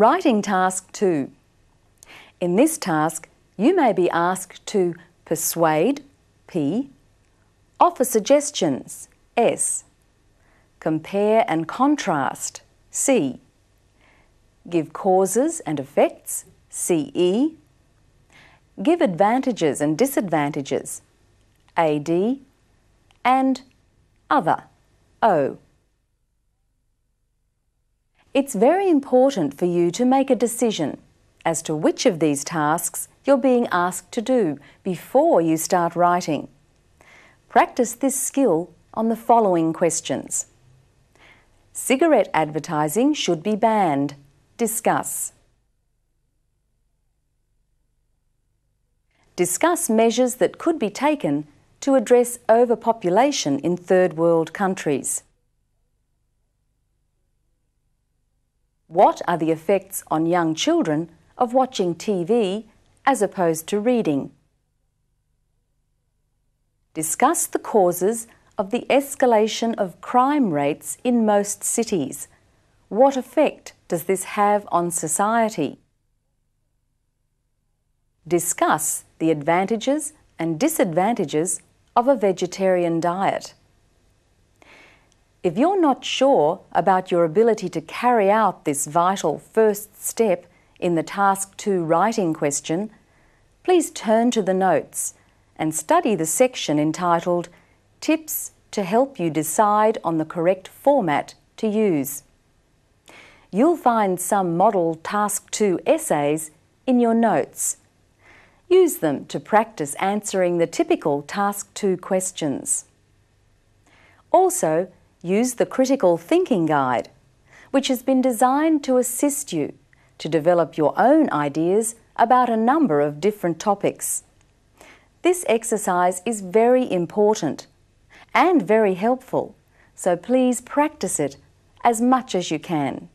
Writing Task 2. In this task, you may be asked to persuade, P, offer suggestions, S, compare and contrast, C, give causes and effects, CE, give advantages and disadvantages, AD, and other, O. It's very important for you to make a decision as to which of these tasks you're being asked to do before you start writing. Practice this skill on the following questions. Cigarette advertising should be banned. Discuss. Discuss measures that could be taken to address overpopulation in third world countries. What are the effects on young children of watching TV as opposed to reading? Discuss the causes of the escalation of crime rates in most cities. What effect does this have on society? Discuss the advantages and disadvantages of a vegetarian diet. If you're not sure about your ability to carry out this vital first step in the Task 2 writing question, please turn to the notes and study the section entitled Tips to help you decide on the correct format to use. You'll find some model Task 2 essays in your notes. Use them to practice answering the typical Task 2 questions. Also, use the Critical Thinking Guide, which has been designed to assist you to develop your own ideas about a number of different topics. This exercise is very important and very helpful, so please practice it as much as you can.